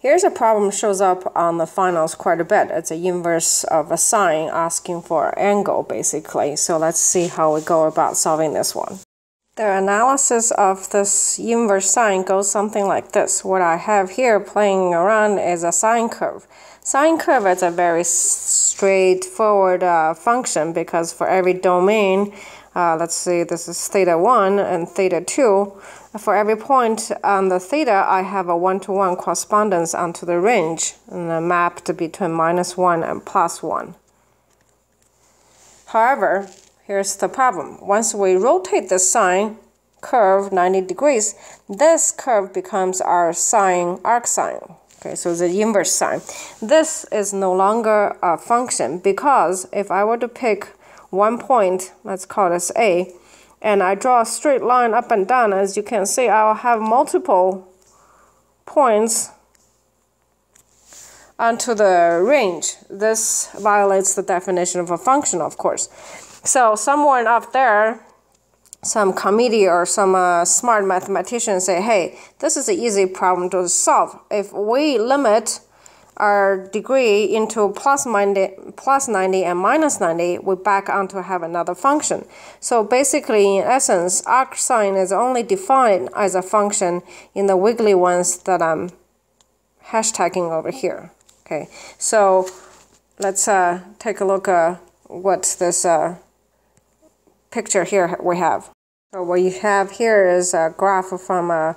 Here's a problem shows up on the finals quite a bit. It's a inverse of a sine asking for angle basically. So let's see how we go about solving this one. The analysis of this inverse sine goes something like this. What I have here playing around is a sine curve. Sine curve is a very straightforward uh, function because for every domain, uh, let's say this is theta 1 and theta 2, for every point on the theta, I have a one-to-one -one correspondence onto the range and mapped between minus 1 and plus 1. However, here's the problem. Once we rotate the sine curve 90 degrees, this curve becomes our sine arcsine. Okay, so the inverse sine. This is no longer a function because if I were to pick one point, let's call this A, and I draw a straight line up and down, as you can see, I'll have multiple points onto the range. This violates the definition of a function, of course. So someone up there, some committee or some uh, smart mathematician say, hey, this is an easy problem to solve. If we limit our degree into plus 90, plus 90 and minus 90, we back on to have another function. So basically, in essence, arcsine is only defined as a function in the wiggly ones that I'm hashtagging over here. Okay, so let's uh, take a look at uh, what this uh, picture here we have. So what you have here is a graph from a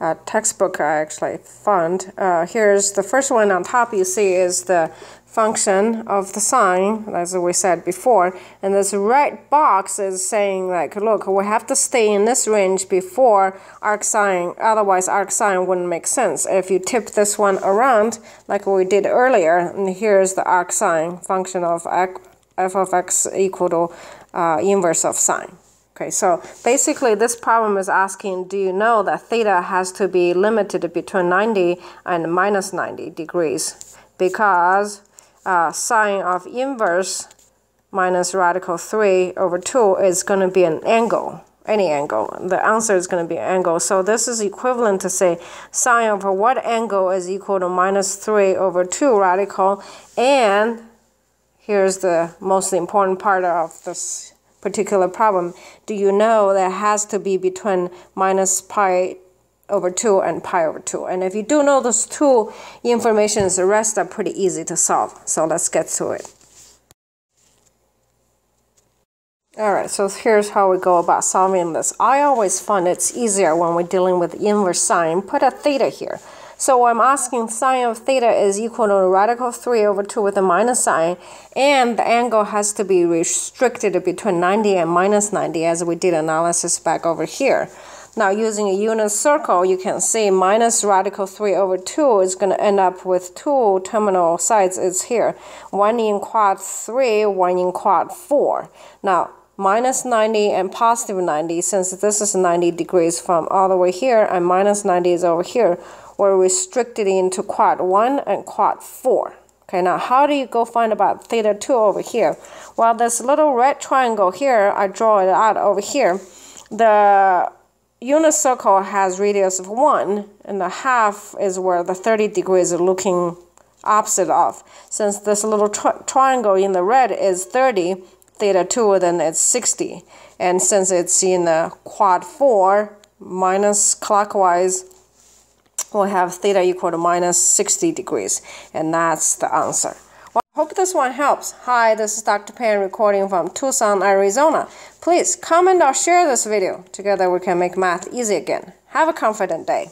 uh, textbook I actually found. Uh, here's the first one on top you see is the function of the sine, as we said before. And this red box is saying like, look, we have to stay in this range before arc arcsine, otherwise arc arcsine wouldn't make sense. If you tip this one around, like we did earlier, and here's the arc arcsine function of f of x equal to uh, inverse of sine. Okay, so basically this problem is asking, do you know that theta has to be limited between 90 and minus 90 degrees? Because uh, sine of inverse minus radical 3 over 2 is going to be an angle, any angle. The answer is going to be an angle. So this is equivalent to say sine over what angle is equal to minus 3 over 2 radical. And here's the most important part of this particular problem, do you know that has to be between minus pi over 2 and pi over 2. And if you do know those two informations, the rest are pretty easy to solve. So let's get to it. Alright, so here's how we go about solving this. I always find it's easier when we're dealing with inverse sine. Put a theta here. So I'm asking sine of theta is equal to radical 3 over 2 with a minus sign, and the angle has to be restricted between 90 and minus 90 as we did analysis back over here. Now using a unit circle, you can see minus radical 3 over 2 is going to end up with two terminal sides is here. One in quad 3, one in quad 4. Now minus 90 and positive 90, since this is 90 degrees from all the way here and minus 90 is over here, we're restricted into quad 1 and quad 4. Okay, now how do you go find about theta 2 over here? Well, this little red triangle here, I draw it out over here. The unit circle has radius of 1, and the half is where the 30 degrees are looking opposite of. Since this little tri triangle in the red is 30, theta 2, then it's 60. And since it's in the quad 4, minus clockwise we'll have theta equal to minus 60 degrees. And that's the answer. Well, I hope this one helps. Hi, this is Dr. Pan recording from Tucson, Arizona. Please comment or share this video. Together we can make math easy again. Have a confident day.